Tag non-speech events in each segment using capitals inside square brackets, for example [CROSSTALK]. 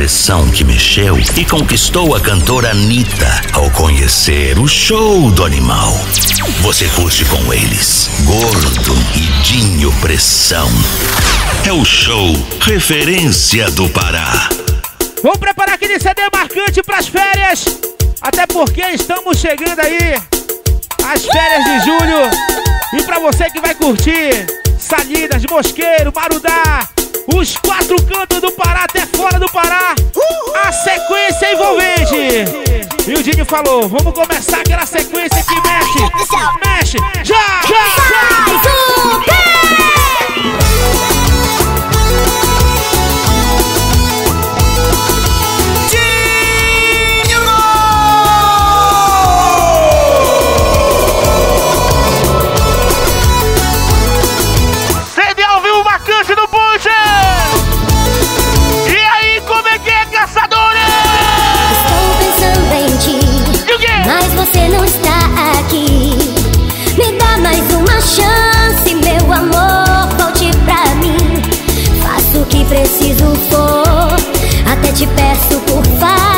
pressão que mexeu e conquistou a cantora Anitta ao conhecer o show do animal. Você curte com eles, Gordo e Dinho Pressão. É o show referência do Pará. Vamos preparar aquele CD marcante pras férias. Até porque estamos chegando aí as férias de julho. E pra você que vai curtir Salinas, Mosqueiro, Marudá, os quatro cantos do Pará até fora do Pará, a sequência envolvente. E o Dinho falou: vamos começar aquela sequência que mexe, mexe, já, já, te peço por favor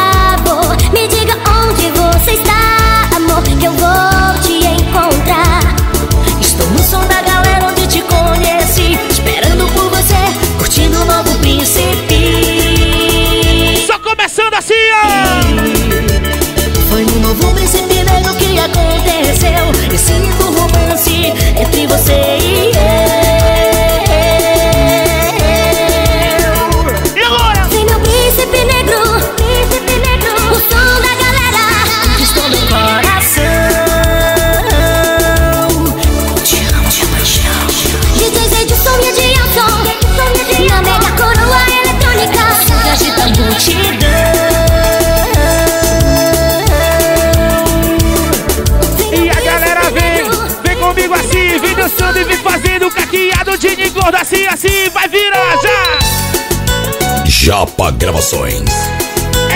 Japa Gravações.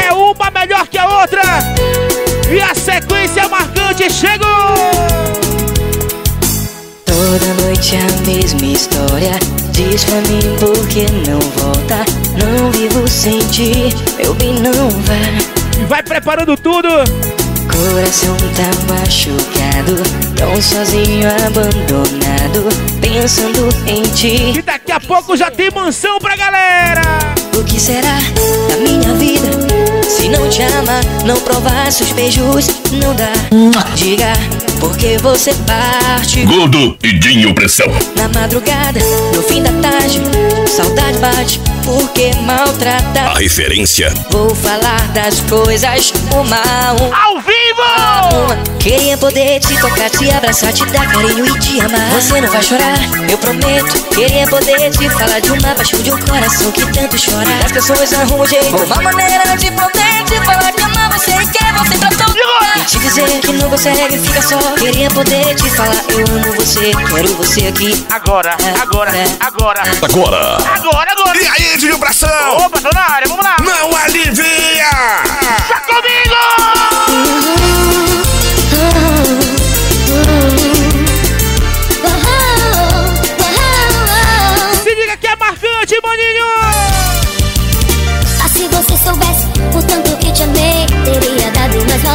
É uma melhor que a outra! E a sequência marcante chegou! Toda noite a mesma história. Diz pra mim por que não volta. Não vivo sem ti, meu bem não vai. Vai preparando tudo. Coração tá machucado. Tão sozinho, abandonado. Pensando em ti. E daqui a pouco já tem mansão pra galera O que será da minha vida? Se não te ama, não provar seus beijos Não dá, diga porque você parte? Gordo e Dinho Pressão. Na madrugada, no fim da tarde Saudade bate porque maltrata. A referência. Vou falar das coisas uma a uma Ao vivo! Queria poder te tocar, te abraçar, te dar carinho e te amar. Você não vai chorar, eu prometo. Queria poder te falar de uma paixão de um coração que tanto chora. As pessoas arrumam um jeito, uma maneira de poder te falar que ama você e quer você pra todo E te dizer que não consegue, fica só. Queria poder te falar, eu amo você, quero você aqui. Agora, agora, agora. Agora. Agora, agora. E aí, de vibração? Opa, tô na área, vamos lá. Não alivia! Tá comigo!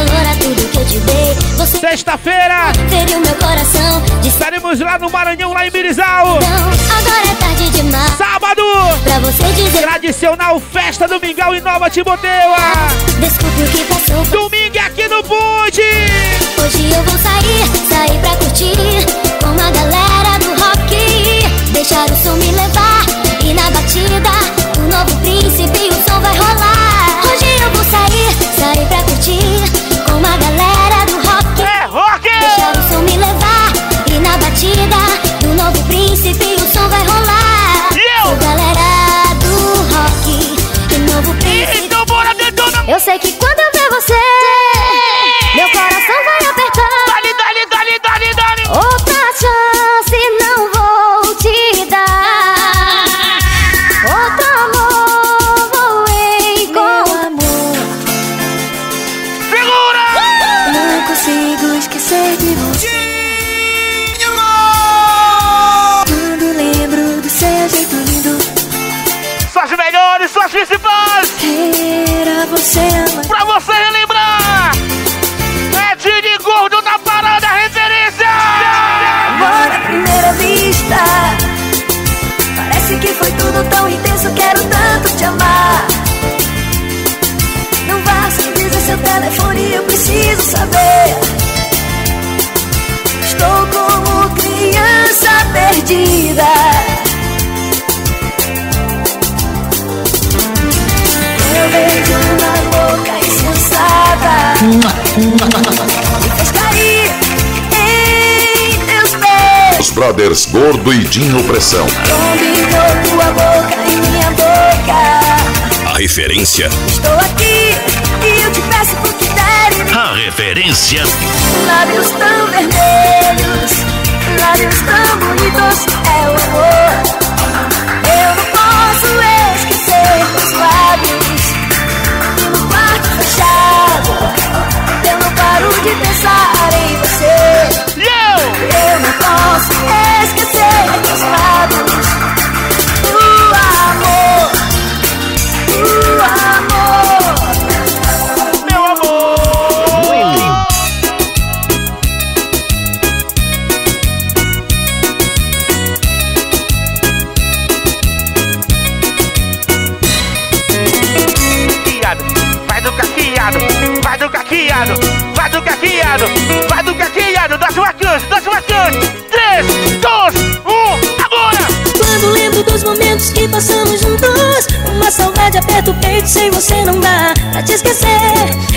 Valor a tudo que eu te dei. Sexta-feira! feriu meu coração estaremos lá no Maranhão, lá em Mirizal. Então, agora é tarde demais Sábado, Pra você dizer tradicional festa do Mingau em Nova Timoteua Desculpe o que passou. Domingo é aqui no Bunde Hoje eu vou sair, sair pra curtir Com a galera do rock. Deixar o som me levar brothers Gordo e Dinho Pressão. Combinou tua boca e minha boca. A referência, Estou aqui e eu te peço por que dere a referência, Lábios tão vermelhos, lábios tão bonitos, é o amor. Eu não posso esquecer os lábios. E no quarto fechado, eu não paro de pensar em você. Eu não posso esquecer teus lábios. O amor, o amor. Meu amor! Caqueado, vai do caqueado, vai do caqueado, vai do caqueado, vai do caqueado, das vacantes, vacantes. 3, 2, 1, agora! Quando lembro dos momentos que passamos juntos Uma saudade aperta o peito, sem você não dá pra te esquecer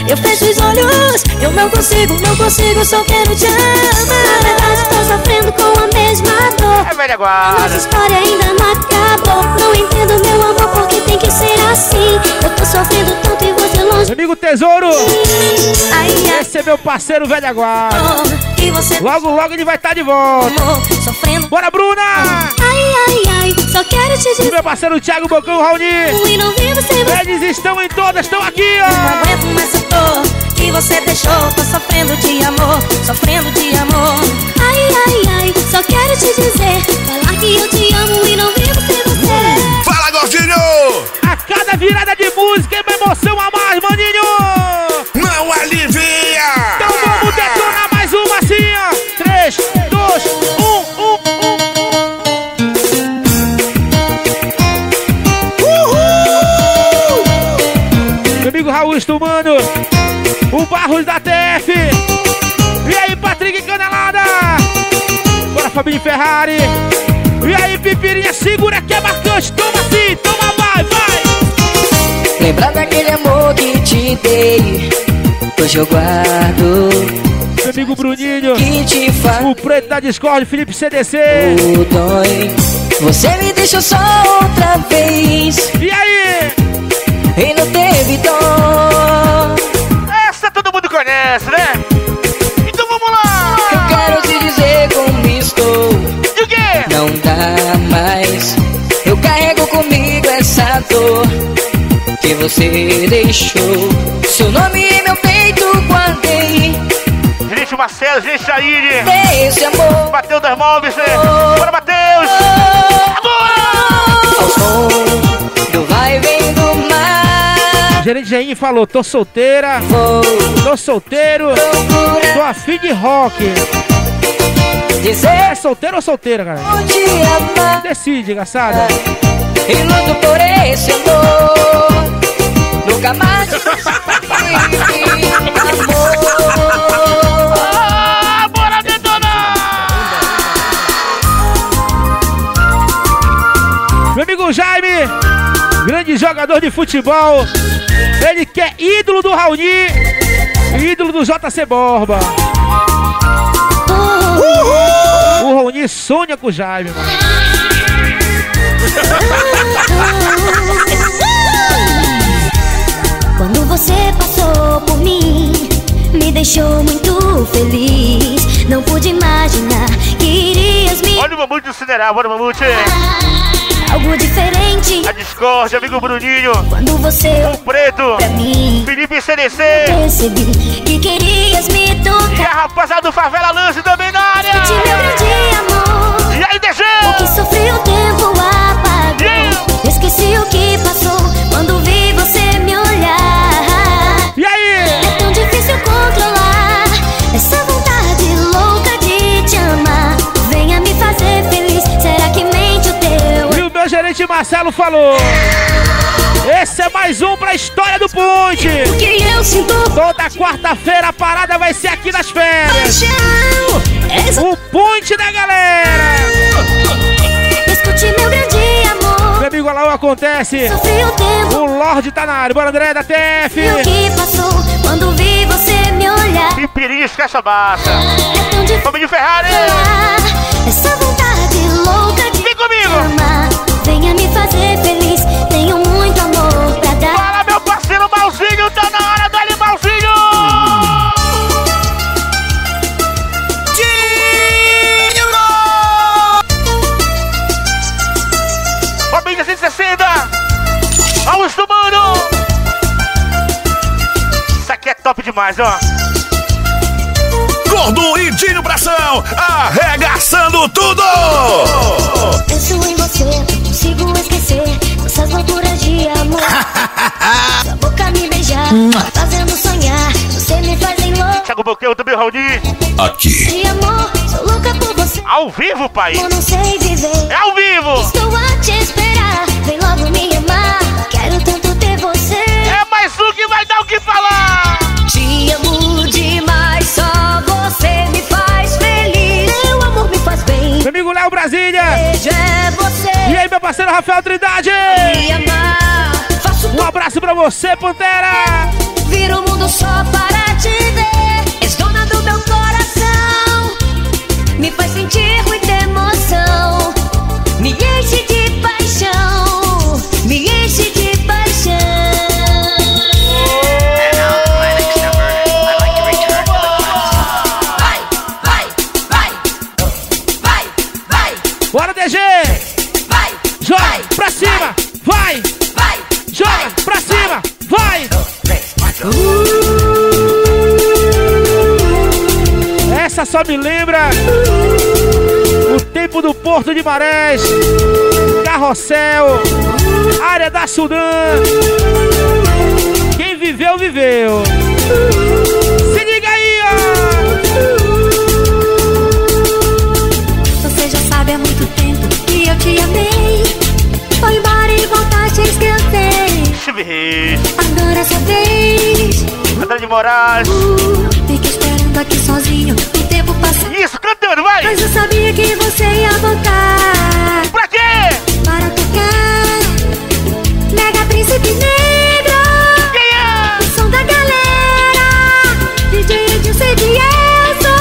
Eu fecho os olhos, eu não consigo, não consigo, só quero te amar sofrendo com a mesma dor É velha Nossa guarda. história ainda não acabou Não entendo meu amor, porque tem que ser assim Eu tô sofrendo tanto e você longe Meu amigo Tesouro, Ai, ai, esse é meu parceiro velha guarda. você Logo, logo ele vai estar de volta. amor, sofrendo Bora, Bruna! Ai, ai, ai, só quero te E dizer meu parceiro Thiago Bocão Raoni. E não vivo sem você Eles estão em todas, estão aqui, Não ó. aguento mais essa dor que você deixou Tô sofrendo de amor, sofrendo de amor Ai, ai, ai, só quero te dizer Falar que eu te amo e não vivo sem você Fala, Gordinho! A cada virada de música é uma emoção a mais, maninho. Não alivia! Então vamos detonar mais uma assim, ó. 3, 2, 1, 1, 1. Meu amigo Raul Estumano, o Barros da TF. Fabinho Ferrari. E aí, Pipirinha, segura que é marcante. Toma assim, toma, vai, vai. Lembrar daquele amor que te dei Hoje eu guardo Meu amigo Bruninho, o preto da Discord, Felipe CDC. Você me deixou só outra vez E aí? E não teve dó Essa todo mundo conhece, né? Que você deixou. Seu nome em meu peito guardei. Gente Marcelo, gente Jair, Esse amor. Matheus das Móveis, né? Bora, Matheus! Ao som do vai vem do mar. Gerente Jair falou, tô solteira, Vou tô solteiro, tô afim de rock. dizer É solteiro ou solteira, amar. Decide, engraçada. E luto por esse amor Nunca mais amor Ah, bora detonar! Meu amigo Jaime, grande jogador de futebol. Ele que é ídolo do Raoni e ídolo do JC Borba. O Raoni sonha com o Jaime, mano. [LAUGHS] você passou por mim, me deixou muito feliz. Não pude imaginar que irias me Olha o Mamute do Cineral, bora Mamute. algo diferente. A Discord, amigo Bruninho. Quando você O Preto, pra mim, Felipe CDC. percebi que querias me E tocar. a rapaziada do Favela Lance também na área. Marcelo falou. Esse é mais um pra história do Ponte. Que sinto Toda quarta-feira a parada vai ser aqui nas férias. Essa O Ponte da galera. Escute meu grande amor. Meu amigo, olha lá o acontece. O Lorde tá na área. Bora, André da TF. e o que passou quando vi você me olhar. Baixa. É tão difícil Vamos de Ferrari. Essa vontade louca de Vem comigo. Venha me fazer feliz. Tenho muito amor pra dar. Fala, meu parceiro Malzinho. Tá na hora do animalzinho. Família 160. Vamos do mano. Isso aqui é top demais, ó. Gordo e Dinho Pressão, arregaçando tudo! Penso em você, consigo esquecer Essas loucuras de amor. [LAUGHS] Sua boca me beijar Fazendo sonhar. Você me faz enlouquecer Thiago Boqueiro também, Raoni. Aqui, De amor, sou louca por você. Ao vivo, pai. Eu não sei viver. É ao vivo. Estou a te esperar. Vem logo me amar. Quero tanto ter você. É mais um que vai dar o que falar. Parceiro Rafael Trindade. Um abraço pra você, Pantera. viro o mundo só para te ver. És dona do meu coração. Me faz sentir muita só me lembra o tempo do Porto de Marés, Carrossel, área da Sudã. Quem viveu, viveu. Se liga aí, ó. Você já sabe há muito tempo que eu te amei Foi embora e voltaste Chive Agora é sua vez André de Moraes. Fique esperando aqui sozinho O tempo passa Isso, cantando, vai. Mas eu sabia que você ia voltar Pra quê? Para tocar Mega Príncipe Negro Quem é? O som da galera DJ Edilson Edieso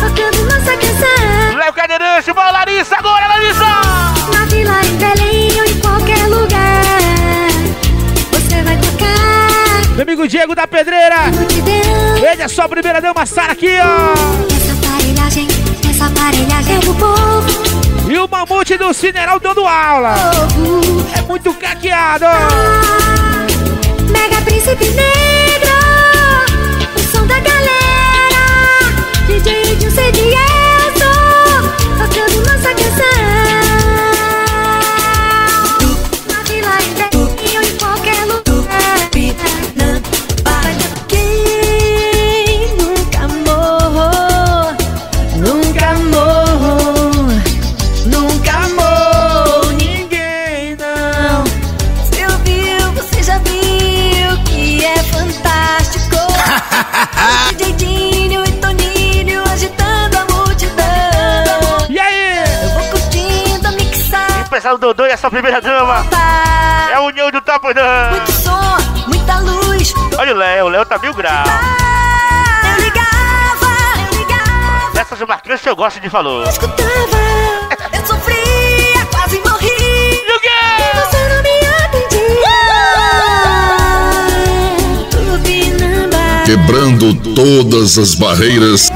Tocando nossa canção Léo Cadeirante, bola Larissa, agora, Larissa. Na vila, em Belém ou em qualquer lugar Você vai tocar Meu amigo Diego da Pedreira. É só a primeira dama, Sara aqui, ó. Essa aparelhagem, essa aparelhagem é do povo, E o mamute do Cineral dando aula. povo. É muito caqueado. Mega Príncipe Negro, o som da galera. DJ Edilson Edieso, Pessoal Dodô e essa primeira dama. É a união do Tapodã. Muito som, muita luz. Olha o Léo, o Léo tá mil graus. Eu ligava, eu ligava, Essas marcantes que eu gosto de falar. escutava. Eu sofria, quase morri. E o quê? Você não me atendia. Quebrando todas as barreiras.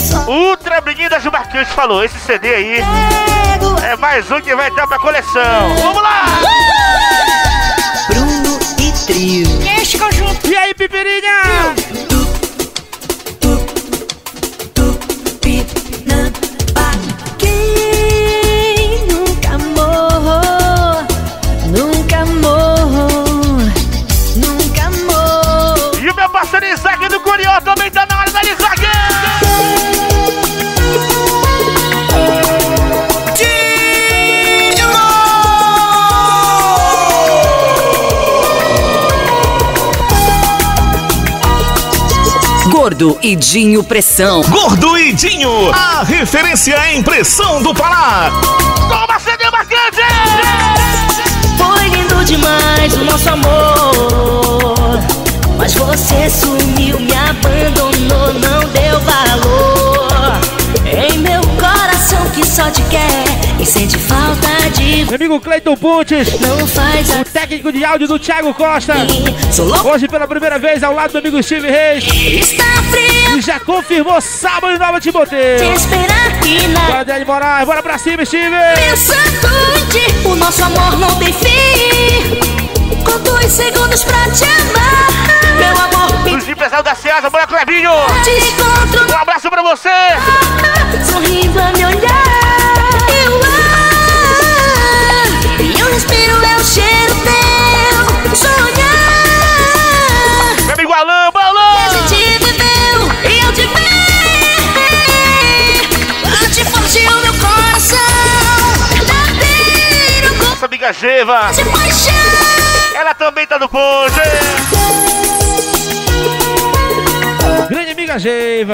Só Ultra Meninas Marcantes falou. Esse CD aí pego é mais um que vai entrar pra coleção. Vamos lá! Bruno e trio. Este conjunto E aí, Pipirinha? Gordo e Dinho Pressão. Gordo e Dinho, a referência em pressão do Pará. Toma CD marcante! Foi lindo demais o nosso amor. Mas você sumiu, me abandonou, não deu valor. Em meu coração que só te quer e sente falta de Meu amigo Cleiton Pontes, o técnico de áudio do Thiago Costa. Hoje pela primeira vez ao lado do amigo Steve Reis. E já confirmou sábado em Nova te Timoteu. e Bora, Dani Moraes, bora pra cima, Steve! pensando em. O nosso amor não tem fim. Conto os segundos pra te amar. Meu amor, me Os empresários da Ceasa, bora Clebinho! te encontro Um abraço pra você! sorrindo a me olhar. Amiga Geva, ela também tá no ponte! Grande amiga Geva!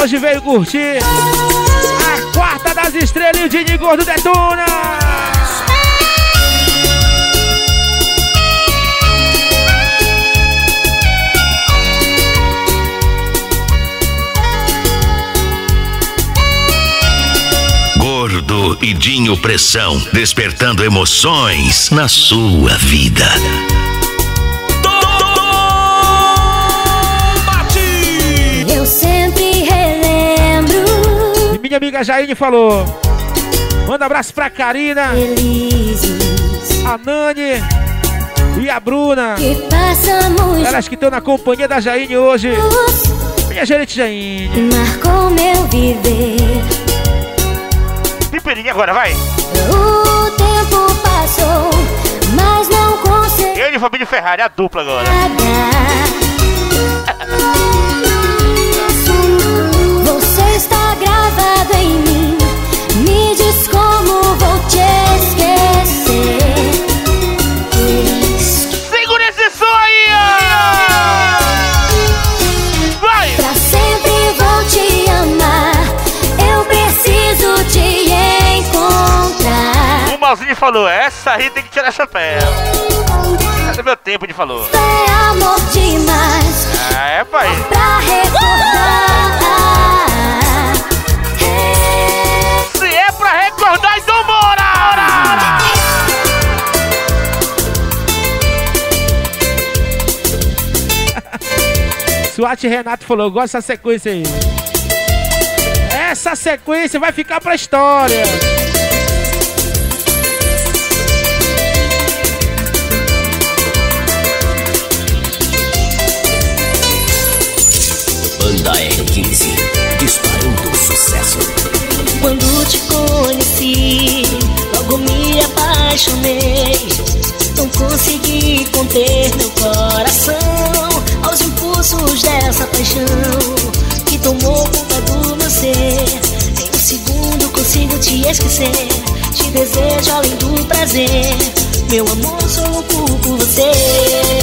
Hoje veio curtir a quarta das estrelas e o Dini Gordo Detona! Gordo e Dinho Pressão, despertando emoções na sua vida. Eu sempre relembro E minha amiga Jaine falou: manda abraço pra Karina, felizes a Nani e a Bruna. que passamos Elas que estão na companhia da Jaine hoje. Minha gerente Jaine. marcou meu viver. Pipirinha agora, vai! O tempo passou, mas não consegui Eu e família Ferrari, a dupla agora. Você está gravado em mim. Me diz como vou te esquecer. Encontrar. O Malzinho falou: essa aí tem que tirar chapéu. Cadê meu tempo de falou? É amor demais Ah, é, pai. pra recordar. Se é pra recordar, então bora! [LAUGHS] Suate Renato falou: eu gosto dessa sequência aí. Essa sequência vai ficar pra história. Banda R15, disparando sucesso. Quando te conheci, logo me apaixonei. Não consegui conter meu coração aos impulsos dessa paixão que tomou conta do meu ser. Em um segundo consigo te esquecer. Te desejo além do prazer. Meu amor, sou louco por você.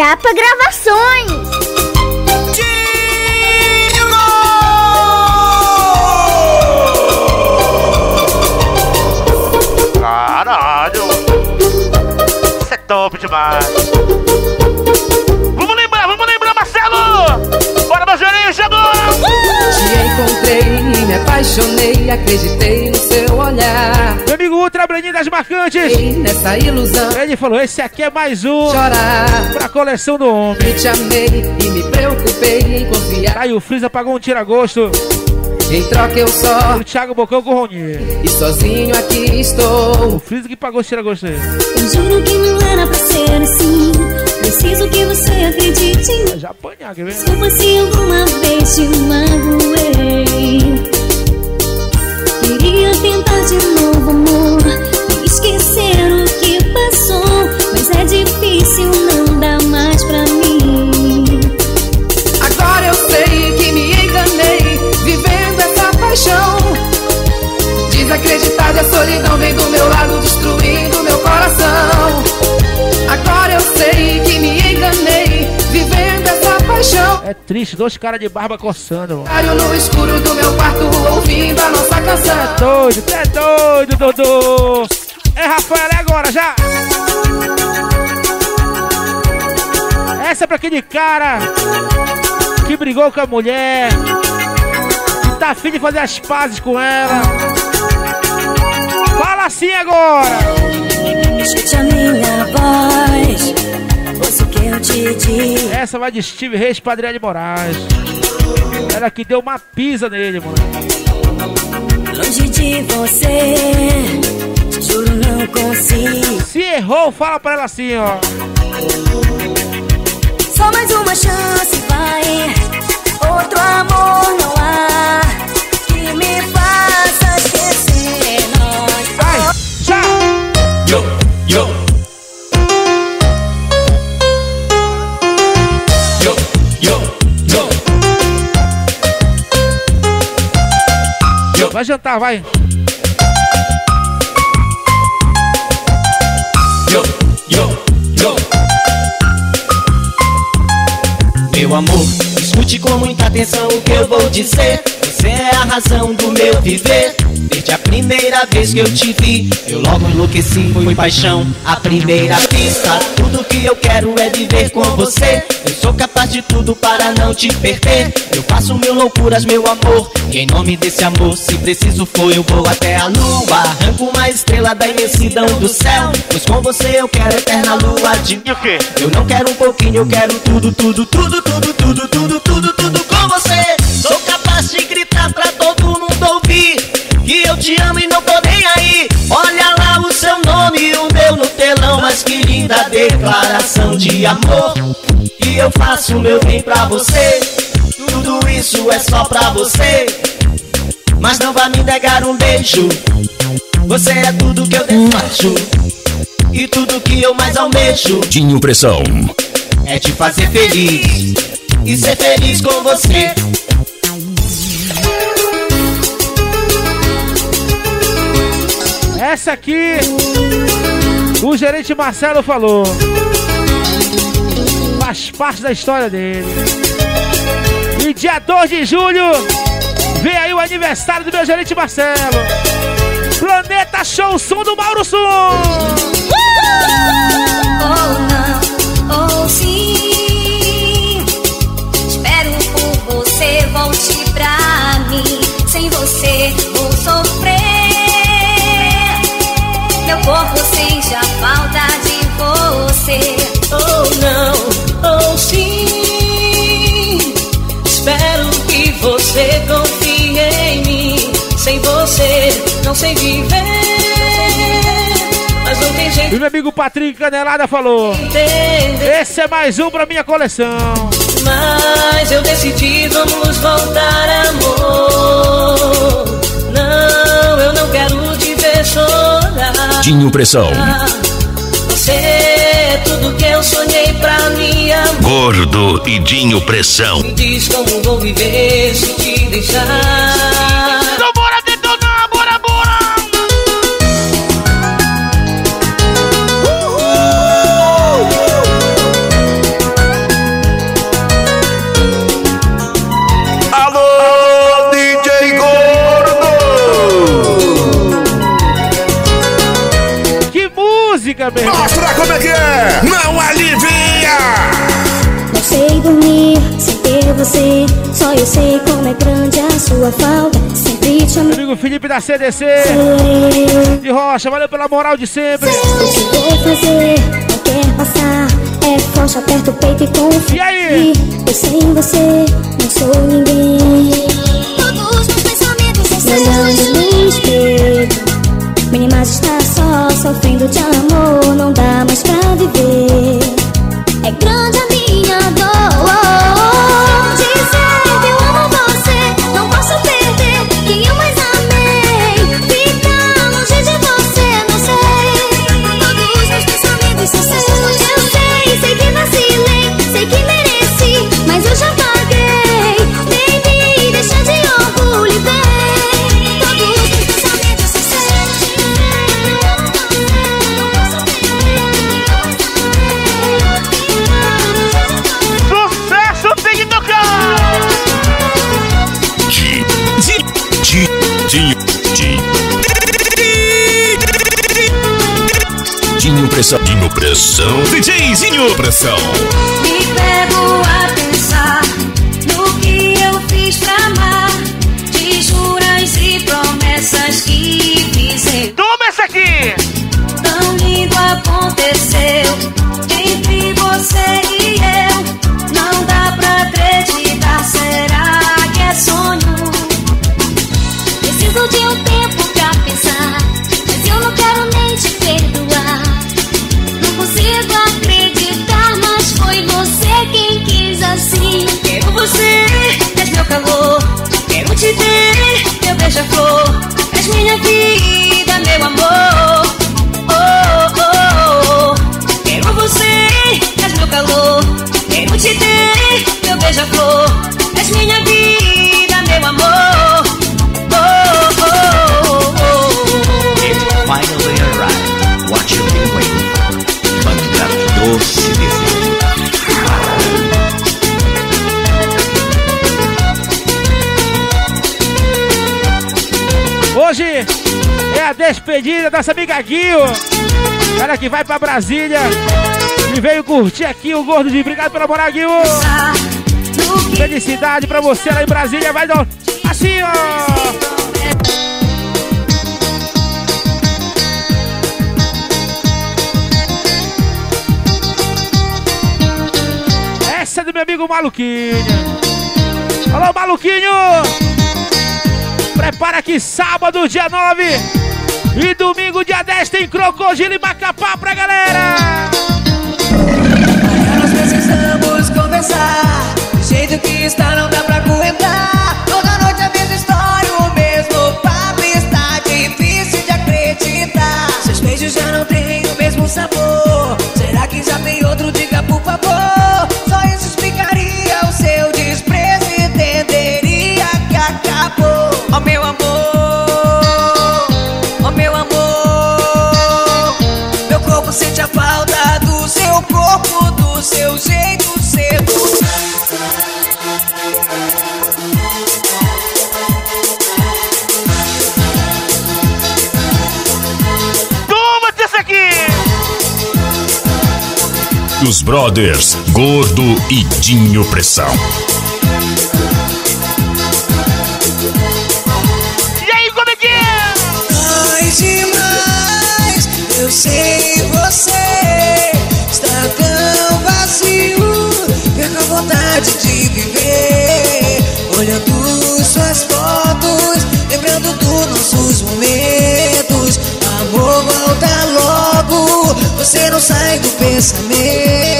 Japa Gravações. Apaixonei, acreditei no seu olhar. Meu amigo Ultra Breninho das Marcantes. E nessa ilusão. Ele falou: esse aqui é mais um. Chorar. Pra coleção do homem. E te amei e me preocupei em confiar. Aí o Freeza pagou um tira-gosto. Em troca eu só. O Thiago Bocão com o Roninho. E sozinho aqui estou. O Freeza que pagou o tira-gosto aí. Eu juro que não era pra ser assim. Preciso que você acredite. Já apanhar, quer ver? Desculpa se alguma vez te magoei. Queria tentar de novo, amor. Esquecer o que passou. Mas é difícil, não dá mais pra mim. Agora eu sei que me enganei. Vivendo essa paixão. Desacreditada, a solidão vem do meu lado, destruindo meu coração. Agora eu sei que paixão. É triste, dois caras de barba coçando, mano. No escuro do meu quarto, ouvindo a nossa canção. É doido, é doido, Dodô. É Rafael, é agora já. Essa é pra aquele cara que brigou com a mulher, tá afim de fazer as pazes com ela. Fala assim agora. Escute a minha voz, Essa vai de Steve Reis pra Adriane Moraes. Ela que deu uma pisa nele, mano. Longe de você, juro não consigo. Se errou, fala pra ela assim, ó. Só mais uma chance, vai. Outro amor não há que me faça esquecer nós. Vai, já! Yo. Yo, Vai jantar, vai. Yo, yo, yo. Meu amor, escute com muita atenção o que eu vou dizer. Você é a razão do meu viver. Desde a primeira vez que eu te vi, eu logo enlouqueci, foi paixão. A primeira vista, tudo que eu quero é viver com você. Eu sou capaz de tudo para não te perder. Eu faço mil loucuras, meu amor. E em nome desse amor, se preciso for, eu vou até a lua. Arranco uma estrela da imensidão do céu. Pois com você eu quero eterna lua de mel. Eu não quero um pouquinho, eu quero tudo, tudo, tudo, tudo, tudo, tudo, tudo, tudo com você. Linda declaração de amor. E eu faço o meu bem pra você. Tudo isso é só pra você. Mas não vai me negar um beijo. Você é tudo que eu desejo. E tudo que eu mais almejo Dinho Pressão. é te fazer feliz e ser feliz com você. Essa aqui, o gerente Marcelo falou. Faz parte da história dele. E dia 2 de julho, vem aí o aniversário do meu gerente Marcelo. Planeta Show Som do Mauro Som. Ou não, ou sim. Espero por você, volte pra mim. Sem você vou sofrer. Meu corpo sente não sei viver. Mas não tem E jeito meu amigo Patrick Canelada falou. de entender. Esse é mais um pra minha coleção. Mas eu decidi, vamos voltar, amor. Não, eu não quero te ver chorar. Dinho Pressão. Você é tudo que eu sonhei pra mim, amor. Gordo e Dinho Pressão. Me diz como vou viver se te deixar. Meu irmão. Mostra como é que é! Não alivia! Não sei dormir sem ter você. Só eu sei como é grande a sua falta. Sempre te. Amigo Felipe da CDC. De Rocha, valeu pela moral de sempre. O que vou fazer? Não quer passar. É forte, aperta o peito e confia. E aí? Eu sem você não sou ninguém. Todos meus pensamentos estão olhando no espelho. Minha imagem está só sofrendo de amor. Pressão. Dinho Pressão. DJzinho Pressão. Meu beija-flor. És minha vida, meu amor. Oh, oh, oh. Quero você, és meu calor. Quero te ter, meu beija-flor. Despedida dessa amiga Guio. Cara que vai pra Brasília e veio curtir aqui o Gordo de Obrigado pela moral, Guio. Felicidade pra você lá em Brasília. Vai dar assim, ó. Essa é do meu amigo Maluquinho. Alô, Maluquinho! Prepara que sábado, dia 9 e domingo, dia 10, tem Crocodilo e Macapá pra galera! Nós precisamos conversar. Do jeito que está, não dá pra aguentar. Brothers, Gordo e Dinho Pressão. E aí, como é que é? Ai, demais, eu sei você está tão vazio. Perco a vontade de viver, olhando suas fotos, lembrando dos nossos momentos. Amor, volta logo, você não sai do pensamento.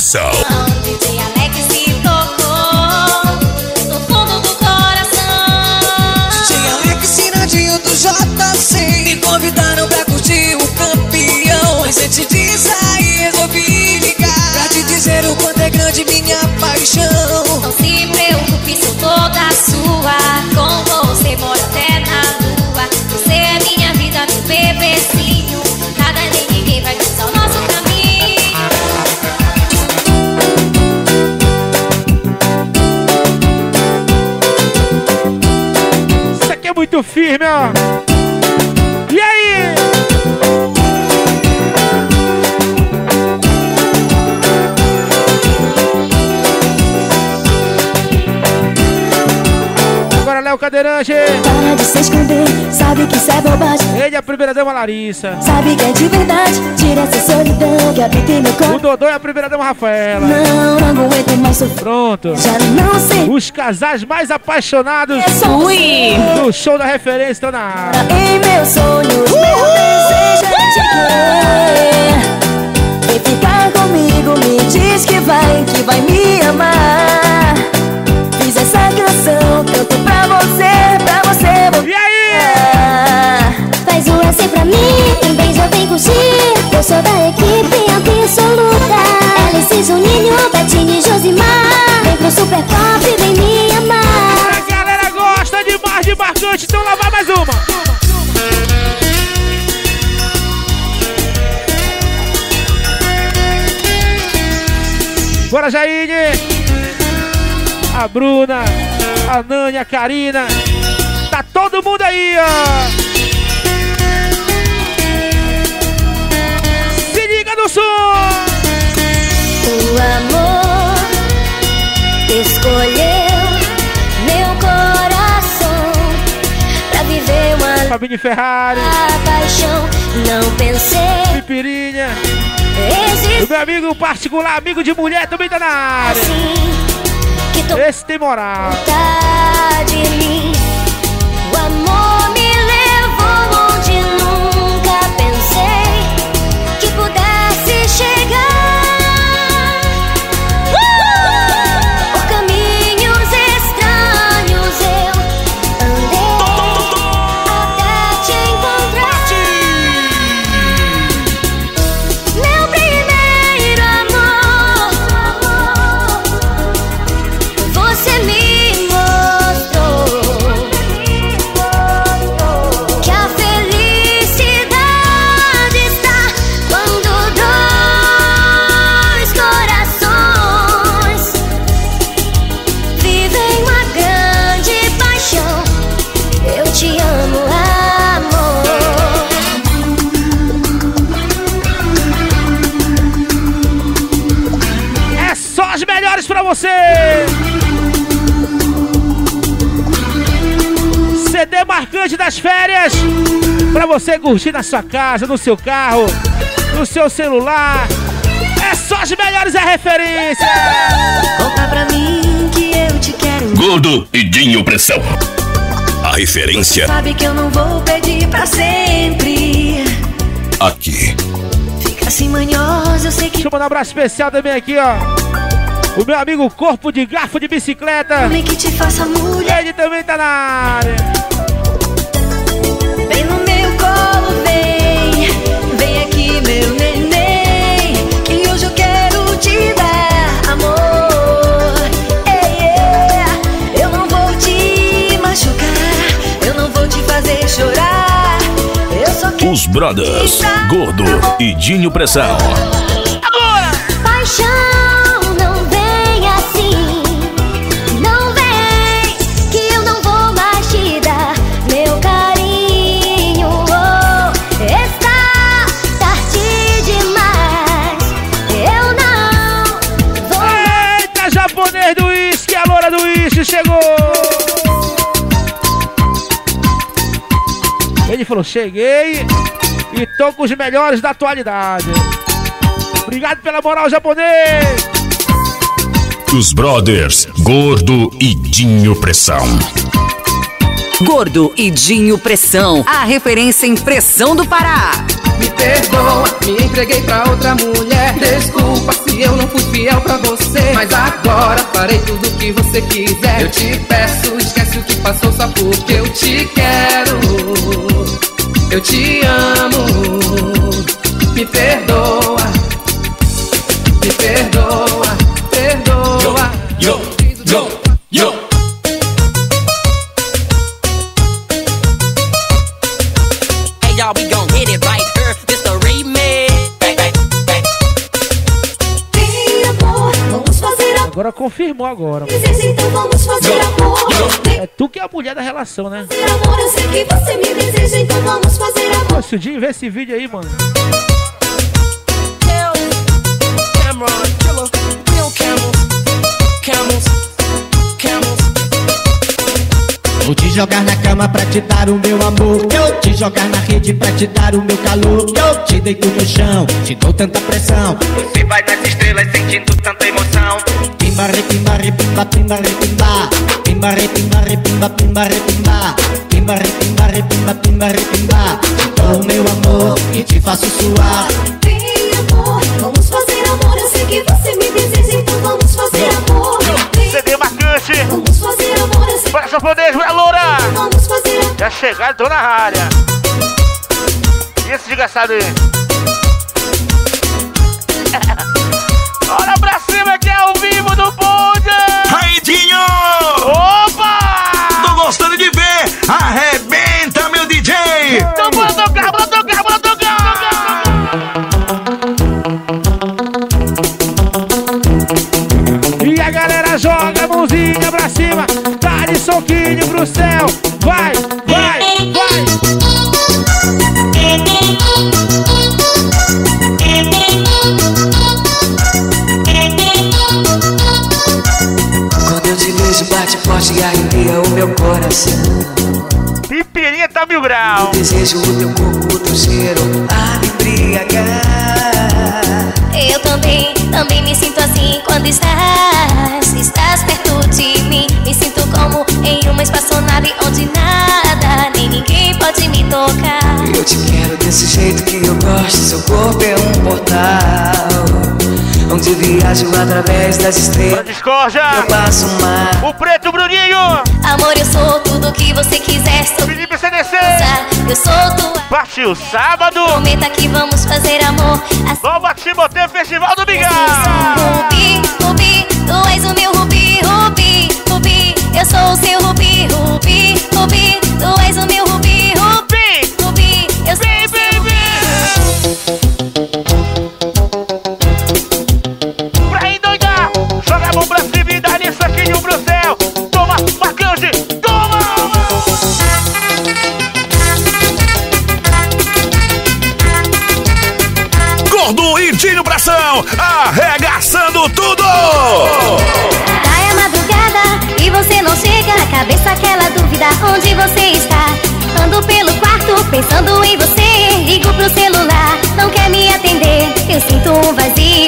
Coração. Me convidaram pra curtir o campeão. Mas antes de sair resolvi ligar. Pra te dizer o quanto é grande minha paixão Cadeirante. Para de se esconder, sabe que isso é bobagem. Ele é a primeira dama Larissa. Sabe que é de verdade, tira essa solidão que habita em meu O corpo. Dodô é a primeira dama Rafaela. Não, não aguento mais sofrer. Pronto. Já não sei. Os casais mais apaixonados Ui. do show da referência estão na área. Em meus sonhos, meu desejo é te querer. Vem ficar comigo, me diz que vai, que vai me amar. Pra você, pra você. E aí? Faz um assim pra mim, um beijo vem curtir Eu sou da equipe absoluta Alice, Juninho, Betinho e Josimar Vem pro Super Pop, vem me amar A galera gosta demais de marcante, então lá vai mais uma. Bora, Jaine! A Bruna, a Nani, a Karina. Tá todo mundo aí, ó! Se liga no som! O amor escolheu meu coração Pra viver uma Fabini Ferrari, paixão Não pensei Pipirinha. existe O meu amigo particular, amigo de mulher, também tá na área. assim Esse tem moral. vontade de mim você curtir na sua casa, no seu carro, no seu celular. É só as melhores é referência! Conta pra mim que eu te quero. Gordo e Dinho Pressão. A referência Sabe que eu não vou pedir pra sempre. aqui. Fica assim manhosa, eu sei que Deixa eu mandar um abraço especial também aqui, ó. O meu amigo Corpo de Garfo de Bicicleta. que te faça mulher. Ele também tá na área. Vem no chorar. Eu só quero. Os Brothers. Gordo e Dinho Pressão. Paixão não vem assim, não vem que eu não vou mais te dar meu carinho. Oh, está tarde demais, eu não vou. Eita, japonês do uísque, a loura do uísque chegou! Ele falou: cheguei e tô com os melhores da atualidade. Obrigado pela moral, japonês! Os Brothers. Gordo e Dinho Pressão. Gordo e Dinho Pressão, a referência em pressão do Pará. Me perdoa, me entreguei pra outra mulher. Desculpa se eu não fui fiel pra você. Mas agora farei tudo o que você quiser. Eu te peço, esquece o que passou só porque eu te quero. Eu te amo. Me perdoa, me perdoa, perdoa. Yo, yo, Agora confirmou agora. Então vamos fazer amor. É tu que é a mulher da relação, né? Fazer amor, eu sei que você me deseja, então vamos fazer amor. Pô, se o Dinho ver esse vídeo aí, mano. Vou te jogar na cama pra te dar o meu amor. Eu te jogar na rede pra te dar o meu calor. Eu te deito no chão, te dou tanta pressão. Você vai nas estrelas sentindo tanta emoção. Pimba, repimba, repimba, pimba, repimba. Pimba, repimba, repimba, pimba, repimba. Pimba, repimba, repimba, pimba, repimba. Te dou meu amor e te faço suar. Vem, amor, vamos fazer amor. Eu sei que você me deseja, então vamos fazer amor. Vem, CD marcante. vamos fazer amor. Eu sei Para seu poder, Joel Loura. vamos fazer amor. Já chegaram, tô na área. E esse desgraçado aí? [LAUGHS] Olha pra é ao vivo do Bonde! Raidinho! Opa! Tô gostando de ver! Arrebenta, meu DJ! Então bora tocar, bora tocar, bora tocar! E a galera joga a mãozinha pra cima, dá de soquinho pro céu. Meu coração. Pipirinha tá mil grau. Desejo o teu corpo, o teu cheiro a me embriagar. Eu também, também me sinto assim quando estás Estás perto de mim Me sinto como em uma espaçonave Onde nada, nem ninguém pode me tocar Eu te quero desse jeito que eu gosto. Seu corpo é um portal. Onde viajo através das estrelas. Discorja! Eu passo o mar. O preto Bruninho! Amor, eu sou tudo que você quiser Sou Felipe CDC! eu sou tua Partiu sábado! Prometa que vamos fazer amor Assim Nova Timoteu Festival do Miguel!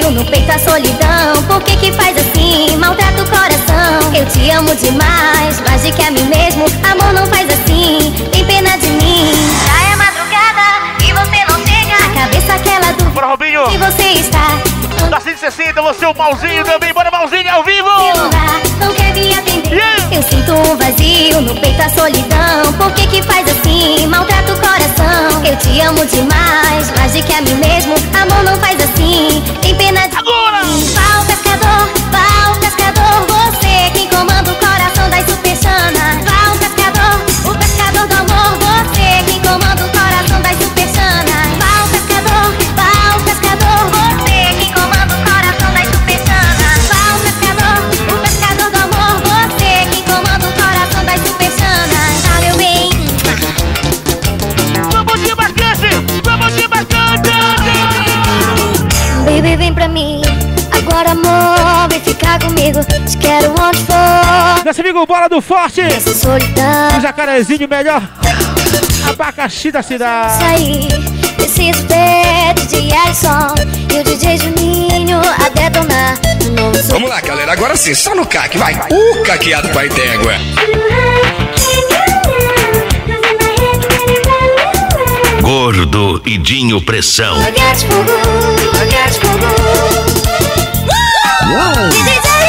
Vazio no peito a solidão Por que que faz assim, maltrata o coração Eu te amo demais, mais de que a mim mesmo Amor não faz assim, tem pena de mim Vai a madrugada e você não chega Cabeça aquela dúvida Bora, Robinho! onde você está Da 160, você o Malzinho também! Bora, Malzinho, ao vivo! celular, não quer me atender. Eu sinto um vazio no peito a solidão. Por que que faz assim? Maltrata o coração. Eu te amo demais, mais de que a mim mesmo. Amor não faz assim. Nosso amigo Bola do Forte! O jacarezinho melhor! Abacaxi da cidade! sair. Preciso ter DJ Alisson e o DJ Juninho a detonar. Vamos lá, galera, agora sim, só no caque, vai! O caqueado pra Itégua! Gordo e Dinho Pressão. Jogar fogo, jogar fogo. DJ Alisson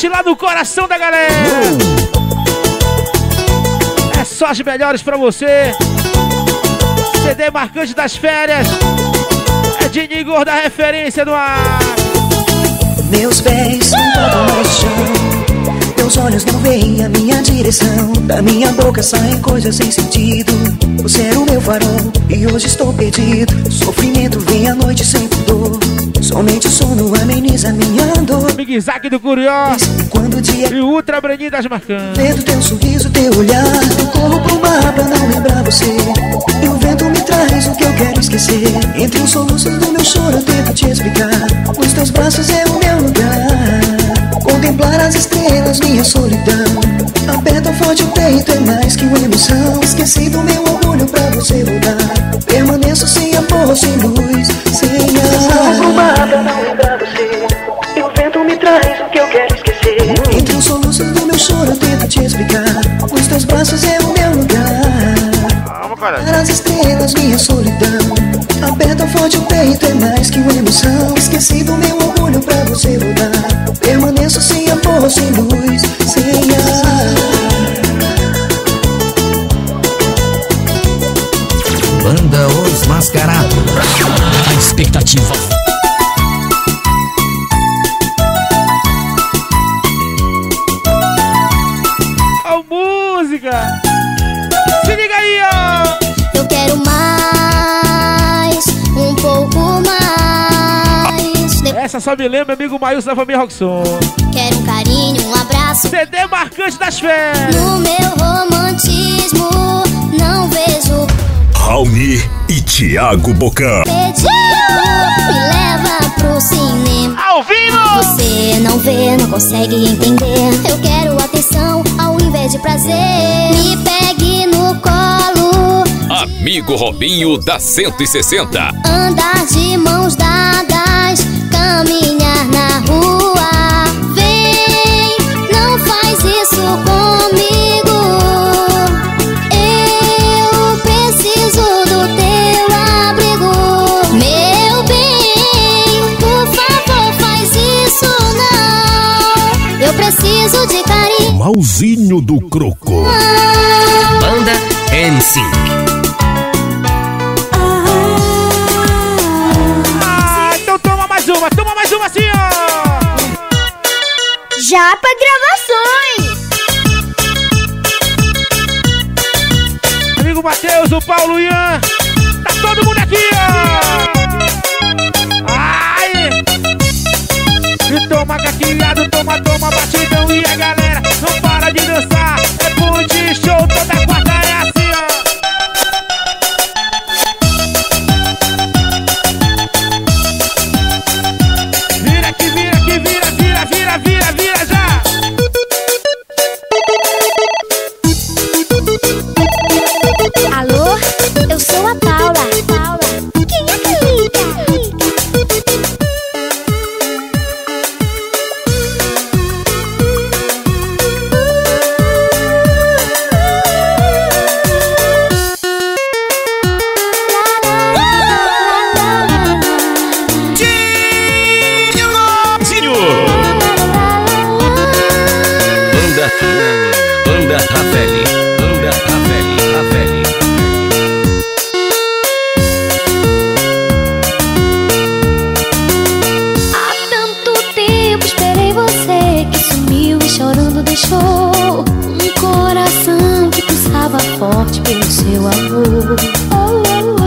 mexe lá no coração da galera. É só as melhores pra você. CD marcante das férias. É de Igor da referência no ar. Meus pés não mais chão. Teus olhos não veem a minha direção. Da minha boca saem coisas sem sentido. Você era o meu farol e hoje estou perdido. Sofrimento vem à noite sem dor. Somente o sono ameniza minha dor. Big Isaac do Curió. Quando o dia e Ultra Breninho das Marcantes. Vendo teu sorriso, teu olhar. Eu corro pro mar pra não lembrar você. E o vento me traz o que eu quero esquecer. Entre os soluços do meu choro eu tento te explicar. Nos teus braços é o meu lugar. Contemplar as estrelas, minha solidão. Aperta forte o peito, é mais que uma emoção. Esqueci do meu orgulho pra você voltar. Permaneço sem amor, sem luz, sem ar. pra não lembrar você. E o vento me traz o que eu quero esquecer. Entre os soluços do meu choro eu tento te explicar. Nos teus braços é o meu lugar. Caralho. As estrelas, minha solidão. Aperta forte o peito, é mais que uma emoção. Esqueci do meu orgulho pra você voltar. Permaneço sem amor, sem luz, sem ar. Banda Os Mascarados. A expectativa. Essa só me lembra, amigo Maílson da família Roxon. Quero um carinho, um abraço. CD marcante das férias. No meu romantismo, não vejo Raoni e Thiago Bocan. pedido. Me leva pro cinema. Ao vivo! Você não vê, não consegue entender. Eu quero atenção ao invés de prazer. Me pegue no colo. Amigo Robinho da 160. Andar de mãos dadas, caminhar na rua. Vem, não faz isso comigo. Eu preciso do teu abrigo. Meu bem, por favor, faz isso não. Eu preciso de carinho. Malzinho do Croco. Banda NSYNC. Mais uma assim, ó! Japa Gravações. Amigo Matheus, o Paulo e Ian. Tá todo mundo aqui, ó! Ai! E toma caqueado, toma, toma batidão e a galera não para de dançar. É ponte show, toda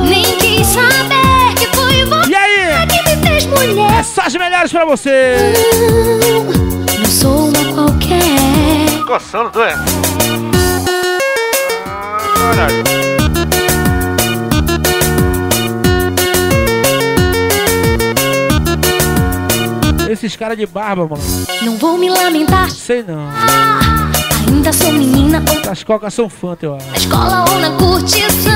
Nem quis saber que foi você E aí? que me fez mulher. Essas as melhores pra você! Não sou uma qualquer. Coçando, tu é? Caralho. Esses caras de barba, mano. Não vou me lamentar. Sei não. Ainda sou menina As cocas são fanta, eu acho. na escola ou na curtição.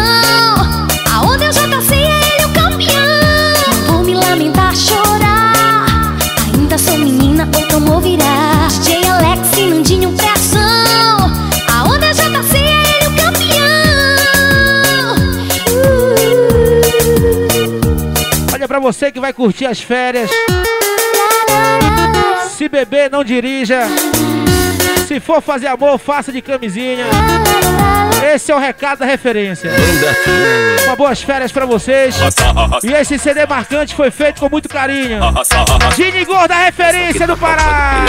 Aonde eu já passei é ele o campeão. Não vou me lamentar, chorar. Ainda sou menina ou como ouvirá. DJ Alex Nandinho pressão. Aonde eu já passei é ele o campeão. Olha pra você que vai curtir as férias. Se beber, não dirija. Se for fazer amor, faça de camisinha. Esse é o recado da referência. Uma boas férias pra vocês. E esse CD marcante foi feito com muito carinho. Gini Gorda, referência do Pará.